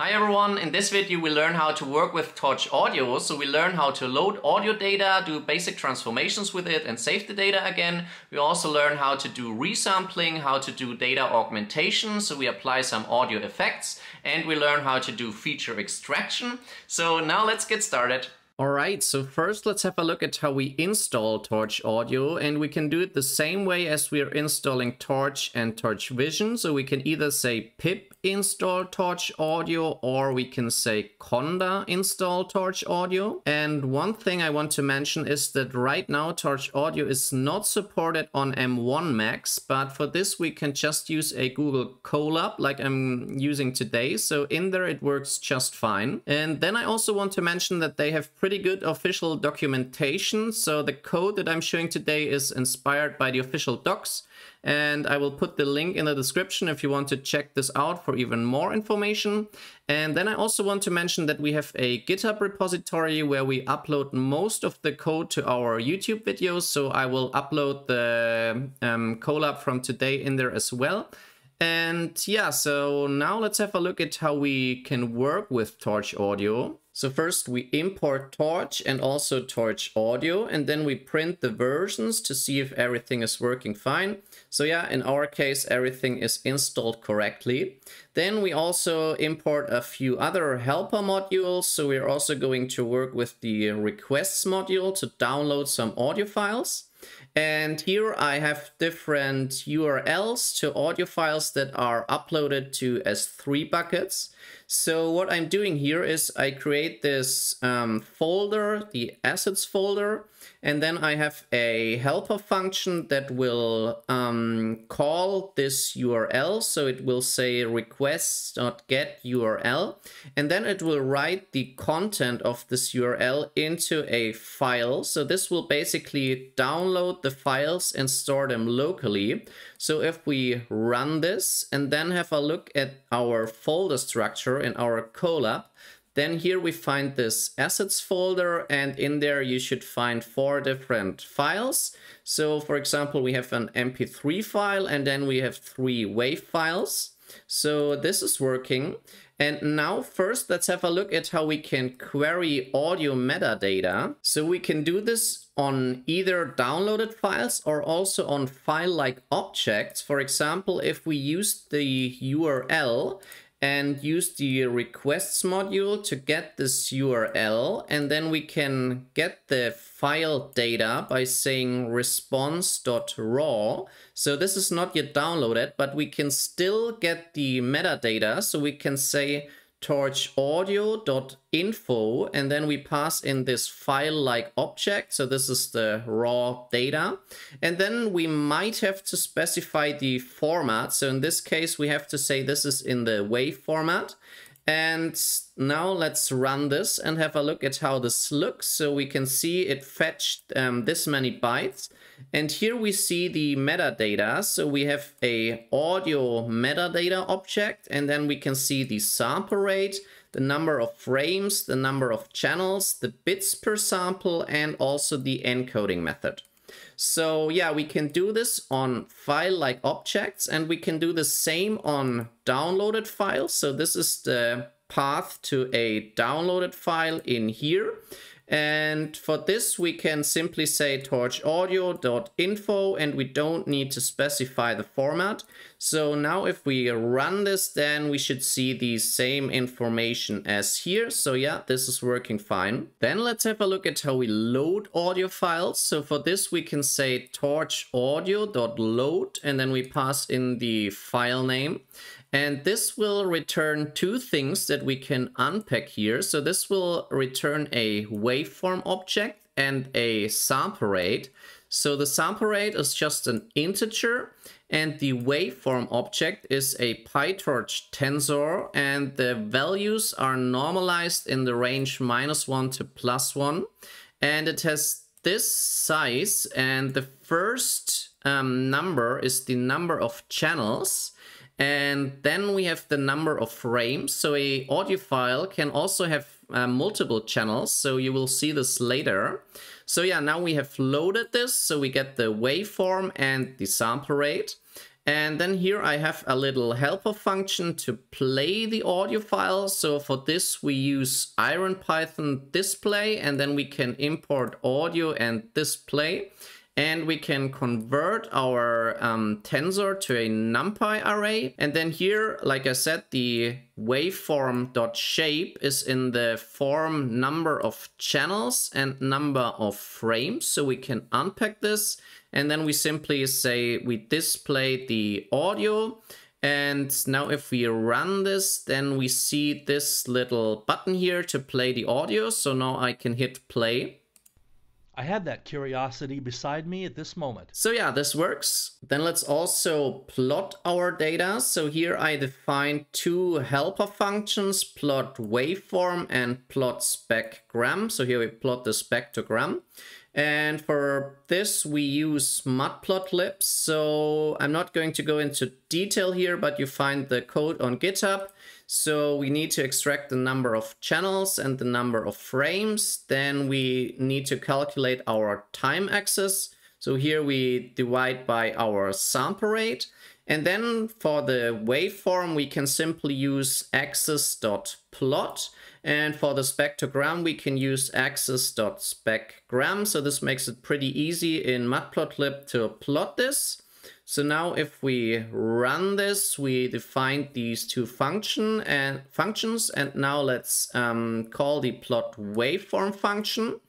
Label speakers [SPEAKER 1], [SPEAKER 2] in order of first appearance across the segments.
[SPEAKER 1] Hi everyone, in this video we learn how to work with Torch Audio. So we learn how to load audio data, do basic transformations with it and save the data again. We also learn how to do resampling, how to do data augmentation, so we apply some audio effects and we learn how to do feature extraction. So now let's get started. Alright, so first let's have a look at how we install Torch Audio and we can do it the same way as we're installing Torch and Torch Vision. So we can either say pip install Torch Audio or we can say conda install Torch Audio. And one thing I want to mention is that right now Torch Audio is not supported on M1 Macs, but for this we can just use a Google Colab like I'm using today. So in there it works just fine. And then I also want to mention that they have pretty good official documentation. So the code that I'm showing today is inspired by the official docs. And I will put the link in the description if you want to check this out for even more information. And then I also want to mention that we have a GitHub repository where we upload most of the code to our YouTube videos. So I will upload the um, Colab from today in there as well. And yeah, so now let's have a look at how we can work with Torch Audio. So first we import Torch and also Torch Audio, and then we print the versions to see if everything is working fine. So yeah, in our case, everything is installed correctly. Then we also import a few other helper modules. So we're also going to work with the requests module to download some audio files. And here I have different URLs to audio files that are uploaded to S3 buckets. So what I'm doing here is I create this um, folder, the assets folder, and then I have a helper function that will um, call this URL. So it will say requests.get URL, and then it will write the content of this URL into a file. So this will basically download the files and store them locally. So if we run this and then have a look at our folder structure in our Colab, then here we find this assets folder and in there you should find four different files. So for example, we have an MP3 file and then we have three WAV files. So this is working. And now first let's have a look at how we can query audio metadata. So we can do this on either downloaded files or also on file-like objects. For example, if we use the URL and use the requests module to get this URL and then we can get the file data by saying response.raw. So this is not yet downloaded, but we can still get the metadata. So we can say torchaudio.info and then we pass in this file-like object. So this is the raw data. And then we might have to specify the format. So in this case, we have to say this is in the wave format. And now let's run this and have a look at how this looks. So we can see it fetched um, this many bytes. And here we see the metadata. So we have a audio metadata object, and then we can see the sample rate, the number of frames, the number of channels, the bits per sample, and also the encoding method. So yeah, we can do this on file-like objects and we can do the same on downloaded files. So this is the path to a downloaded file in here. And for this, we can simply say torchaudio.info and we don't need to specify the format. So now if we run this, then we should see the same information as here. So yeah, this is working fine. Then let's have a look at how we load audio files. So for this, we can say torchaudio.load and then we pass in the file name. And this will return two things that we can unpack here. So this will return a waveform object and a sample rate. So the sample rate is just an integer and the waveform object is a PyTorch tensor and the values are normalized in the range minus one to plus one. And it has this size and the first um, number is the number of channels and then we have the number of frames. So a audio file can also have uh, multiple channels. So you will see this later. So yeah, now we have loaded this. So we get the waveform and the sample rate. And then here I have a little helper function to play the audio file. So for this we use IPython display and then we can import audio and display. And we can convert our um, tensor to a NumPy array. And then here, like I said, the waveform.shape is in the form number of channels and number of frames. So we can unpack this and then we simply say we display the audio. And now if we run this, then we see this little button here to play the audio. So now I can hit play.
[SPEAKER 2] I had that curiosity beside me at this moment.
[SPEAKER 1] So yeah, this works. Then let's also plot our data. So here I define two helper functions, plot waveform and plot specgram. So here we plot the spectrogram. And for this, we use matplotlib. So I'm not going to go into detail here, but you find the code on GitHub. So we need to extract the number of channels and the number of frames. Then we need to calculate our time axis. So here we divide by our sample rate. And then for the waveform, we can simply use axis.plot. And for the spectrogram, we can use axis.specgram. So this makes it pretty easy in matplotlib to plot this. So now if we run this, we define these two function and functions. And now let's um, call the plot waveform function.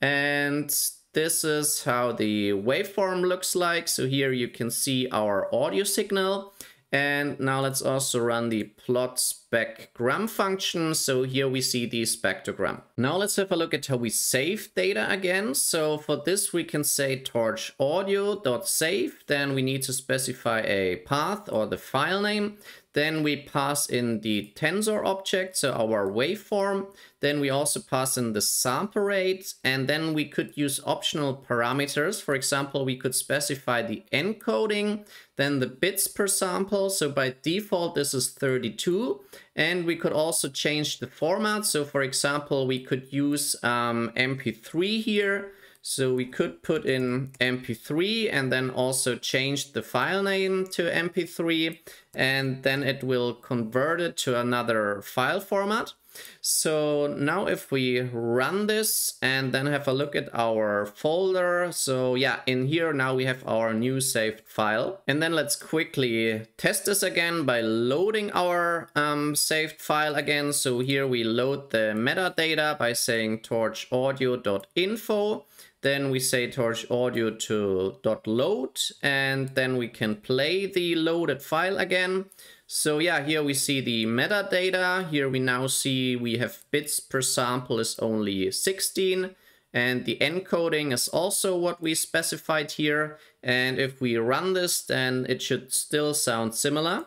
[SPEAKER 1] And this is how the waveform looks like. So here you can see our audio signal. And now let's also run the plot specgram function. So here we see the spectrogram. Now let's have a look at how we save data again. So for this we can say torch audio.save. Then we need to specify a path or the file name. Then we pass in the tensor object, so our waveform. Then we also pass in the sample rate. And then we could use optional parameters. For example, we could specify the encoding, then the bits per sample. So by default, this is 32. And we could also change the format. So for example, we could use um, MP3 here. So we could put in MP3 and then also change the file name to MP3 and then it will convert it to another file format. So now if we run this and then have a look at our folder. So yeah, in here now we have our new saved file. And then let's quickly test this again by loading our um, saved file again. So here we load the metadata by saying torchaudio.info then we say torch audio to dot load and then we can play the loaded file again. So yeah, here we see the metadata. Here we now see we have bits per sample is only 16 and the encoding is also what we specified here. And if we run this, then it should still sound similar.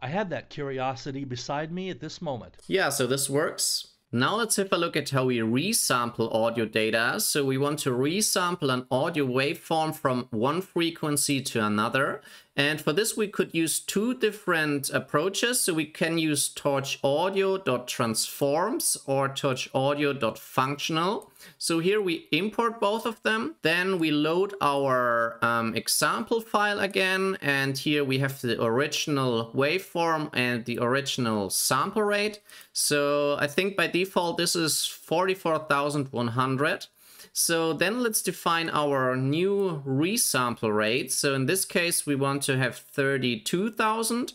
[SPEAKER 2] I had that curiosity beside me at this moment.
[SPEAKER 1] Yeah, so this works. Now let's have a look at how we resample audio data. So we want to resample an audio waveform from one frequency to another. And for this, we could use two different approaches. So we can use torch audio.transforms or torch audio.functional. So here we import both of them. Then we load our um, example file again. And here we have the original waveform and the original sample rate. So I think by default, this is 44,100. So then let's define our new resample rate. So in this case, we want to have 32,000.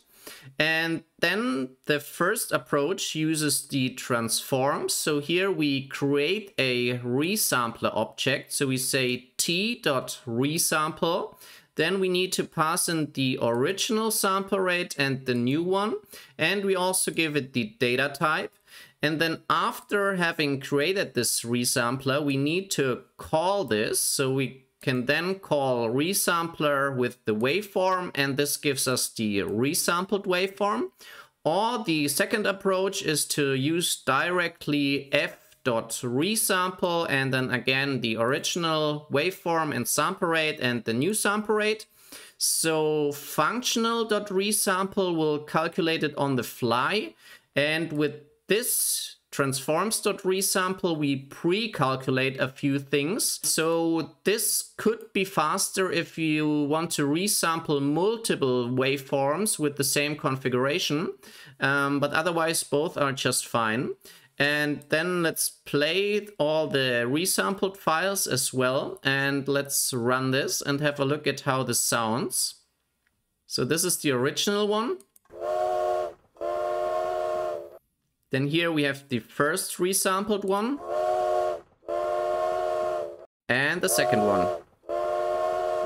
[SPEAKER 1] And then the first approach uses the transforms. So here we create a resampler object. So we say t.resample. Then we need to pass in the original sample rate and the new one. And we also give it the data type. And then after having created this resampler, we need to call this. So we can then call resampler with the waveform, and this gives us the resampled waveform. Or the second approach is to use directly f.resample and then again the original waveform and sample rate and the new sample rate. So functional.resample will calculate it on the fly. And with this transforms.resample, we pre-calculate a few things. So this could be faster if you want to resample multiple waveforms with the same configuration, um, but otherwise both are just fine. And then let's play all the resampled files as well. And let's run this and have a look at how this sounds. So this is the original one. Then here we have the first resampled one. And the second one.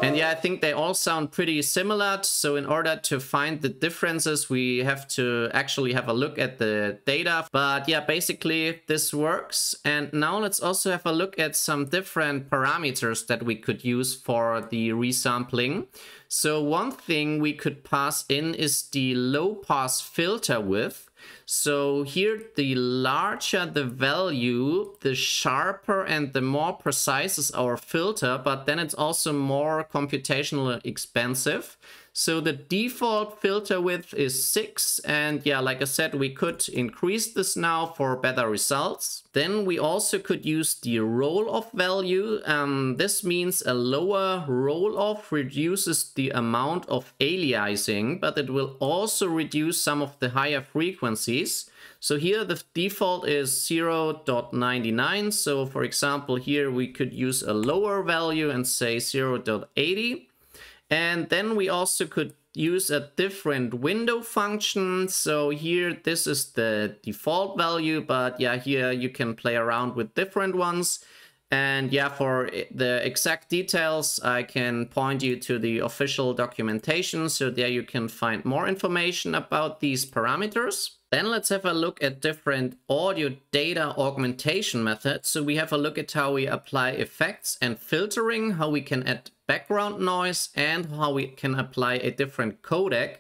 [SPEAKER 1] And yeah, I think they all sound pretty similar. So in order to find the differences, we have to actually have a look at the data. But yeah, basically this works. And now let's also have a look at some different parameters that we could use for the resampling. So one thing we could pass in is the low pass filter width. So here, the larger the value, the sharper and the more precise is our filter, but then it's also more computationally expensive. So the default filter width is 6 and yeah, like I said, we could increase this now for better results. Then we also could use the roll-off value. Um, this means a lower roll-off reduces the amount of aliasing, but it will also reduce some of the higher frequencies. So here the default is 0.99. So for example, here we could use a lower value and say 0.80. And then we also could use a different window function. So here, this is the default value, but yeah, here you can play around with different ones. And yeah, for the exact details, I can point you to the official documentation. So there you can find more information about these parameters. Then let's have a look at different audio data augmentation methods. So we have a look at how we apply effects and filtering, how we can add background noise and how we can apply a different codec.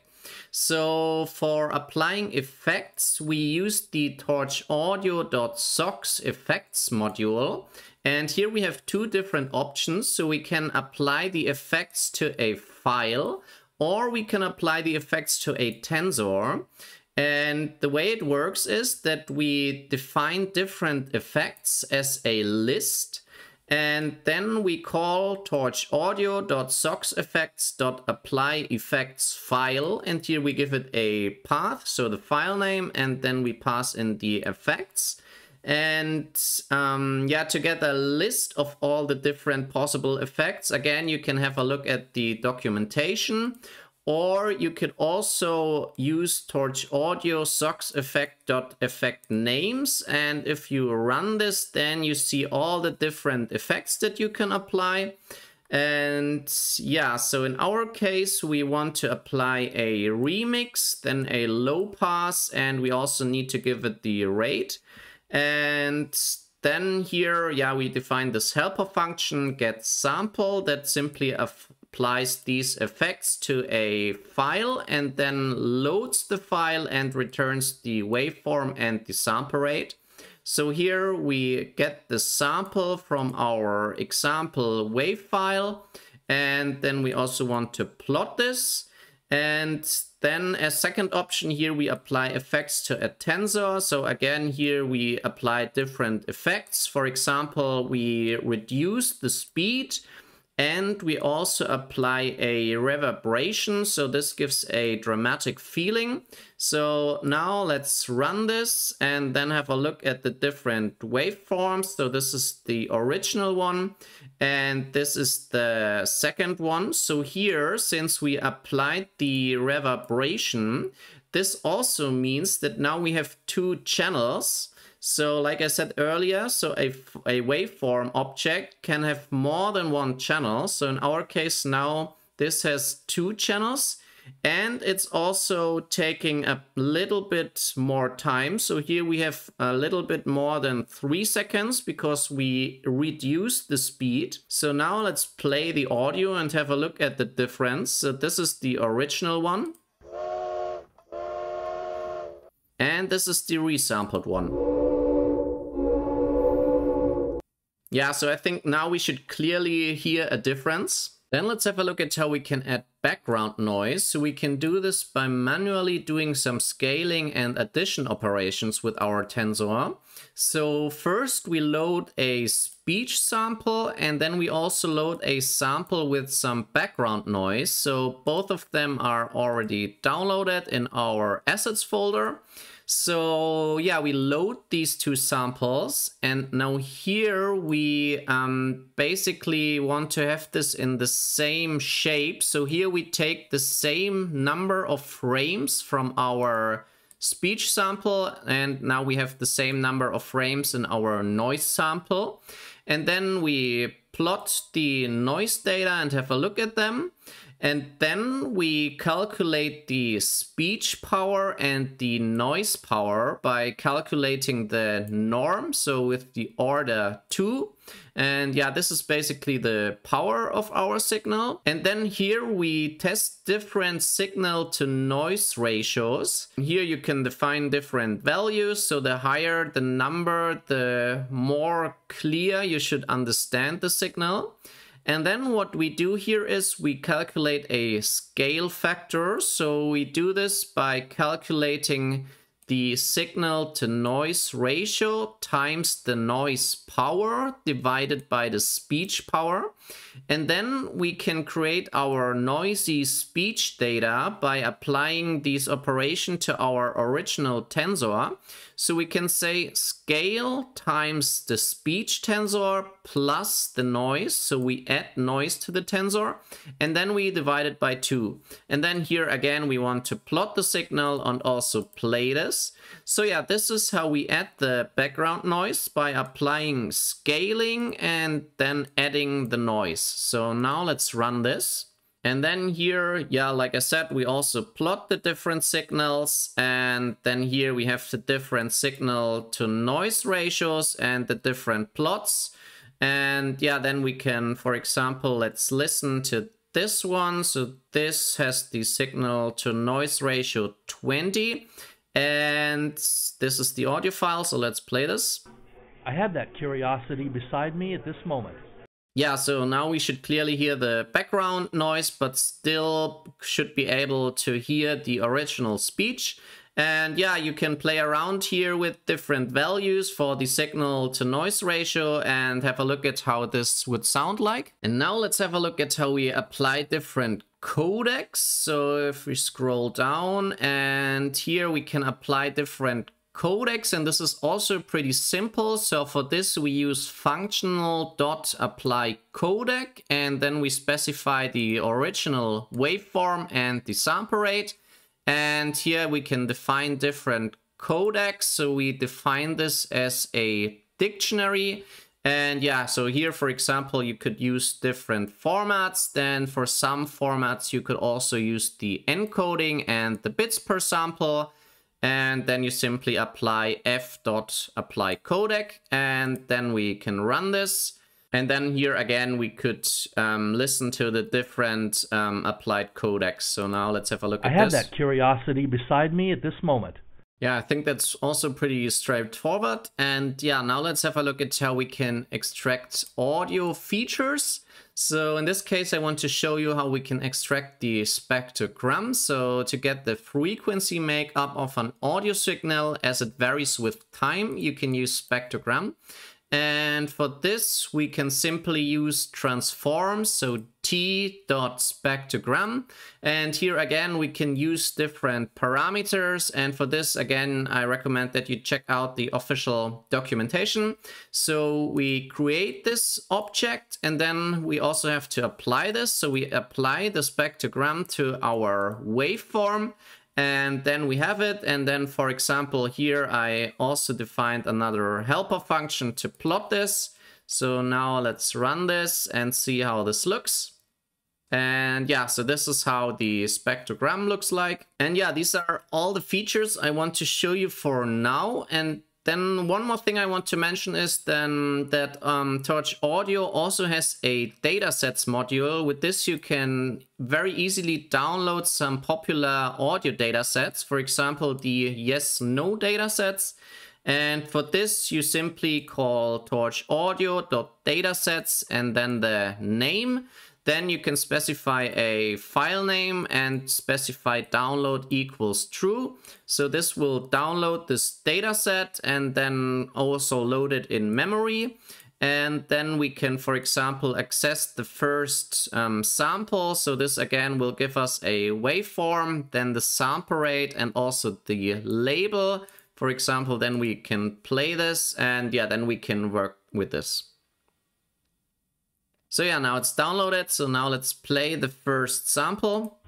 [SPEAKER 1] So for applying effects, we use the torchaudio.sox effects module. And here we have two different options. So we can apply the effects to a file or we can apply the effects to a tensor. And the way it works is that we define different effects as a list and then we call torch audio.soxeffects.apply effects file. And here we give it a path, so the file name, and then we pass in the effects. And um, yeah, to get a list of all the different possible effects, again, you can have a look at the documentation or you could also use Torch Audio Sox effect dot effect names. And if you run this, then you see all the different effects that you can apply. And yeah, so in our case, we want to apply a remix, then a low pass, and we also need to give it the rate. And then here, yeah, we define this helper function get sample that simply applies these effects to a file and then loads the file and returns the waveform and the sample rate. So here we get the sample from our example wave file and then we also want to plot this and then a second option here we apply effects to a tensor. So again here we apply different effects. For example we reduce the speed and we also apply a reverberation, so this gives a dramatic feeling. So now let's run this and then have a look at the different waveforms. So this is the original one and this is the second one. So here, since we applied the reverberation, this also means that now we have two channels so like I said earlier, so a, a waveform object can have more than one channel. So in our case now, this has two channels and it's also taking a little bit more time. So here we have a little bit more than three seconds because we reduced the speed. So now let's play the audio and have a look at the difference. So this is the original one. And this is the resampled one. Yeah, so I think now we should clearly hear a difference. Then let's have a look at how we can add background noise. So we can do this by manually doing some scaling and addition operations with our tensor. So first we load a speech sample and then we also load a sample with some background noise. So both of them are already downloaded in our assets folder. So yeah, we load these two samples and now here we um, basically want to have this in the same shape. So here we take the same number of frames from our speech sample and now we have the same number of frames in our noise sample. And then we plot the noise data and have a look at them. And then we calculate the speech power and the noise power by calculating the norm, so with the order 2. And yeah, this is basically the power of our signal. And then here we test different signal to noise ratios. Here you can define different values. So the higher the number, the more clear you should understand the signal. And then what we do here is we calculate a scale factor. So we do this by calculating the signal to noise ratio times the noise power divided by the speech power. And then we can create our noisy speech data by applying this operation to our original tensor. So we can say scale times the speech tensor plus the noise. So we add noise to the tensor and then we divide it by two. And then here again, we want to plot the signal and also play this. So yeah, this is how we add the background noise by applying scaling and then adding the noise. So now let's run this. And then here, yeah, like I said, we also plot the different signals. And then here we have the different signal to noise ratios and the different plots. And yeah, then we can, for example, let's listen to this one. So this has the signal to noise ratio 20. And this is the audio file. So let's play this.
[SPEAKER 2] I have that curiosity beside me at this moment.
[SPEAKER 1] Yeah, so now we should clearly hear the background noise, but still should be able to hear the original speech. And yeah, you can play around here with different values for the signal to noise ratio and have a look at how this would sound like. And now let's have a look at how we apply different codecs. So if we scroll down and here we can apply different codecs and this is also pretty simple. So for this we use functional dot apply codec and then we specify the original waveform and the sample rate. And here we can define different codecs. So we define this as a dictionary. And yeah so here for example you could use different formats. Then for some formats you could also use the encoding and the bits per sample and then you simply apply f dot apply codec and then we can run this and then here again we could um, listen to the different um, applied codecs so now let's have a look
[SPEAKER 2] I
[SPEAKER 1] at
[SPEAKER 2] have that curiosity beside me at this moment
[SPEAKER 1] yeah, I think that's also pretty straightforward. And yeah, now let's have a look at how we can extract audio features. So in this case, I want to show you how we can extract the spectrogram. So to get the frequency makeup of an audio signal as it varies with time, you can use spectrogram. And for this, we can simply use transform, so t.spectrogram. And here again, we can use different parameters. And for this, again, I recommend that you check out the official documentation. So we create this object and then we also have to apply this. So we apply the spectrogram to our waveform and then we have it. And then, for example, here I also defined another helper function to plot this. So now let's run this and see how this looks. And yeah, so this is how the spectrogram looks like. And yeah, these are all the features I want to show you for now. And then one more thing I want to mention is then that um, Torch Audio also has a datasets module. With this, you can very easily download some popular audio datasets. For example, the yes-no datasets. And for this, you simply call torch audio.datasets and then the name. Then you can specify a file name and specify download equals true. So this will download this data set and then also load it in memory. And then we can, for example, access the first um, sample. So this again will give us a waveform, then the sample rate and also the label. For example, then we can play this and yeah, then we can work with this. So yeah, now it's downloaded. So now let's play the first sample.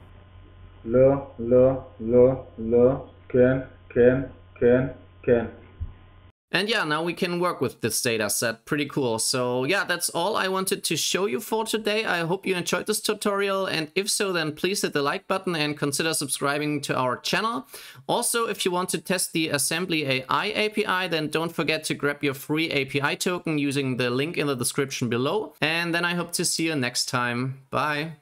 [SPEAKER 3] Lo, lo, lo, lo, can, can, can, can.
[SPEAKER 1] And yeah, now we can work with this data set. Pretty cool. So yeah, that's all I wanted to show you for today. I hope you enjoyed this tutorial. And if so, then please hit the like button and consider subscribing to our channel. Also, if you want to test the AssemblyAI API, then don't forget to grab your free API token using the link in the description below. And then I hope to see you next time. Bye.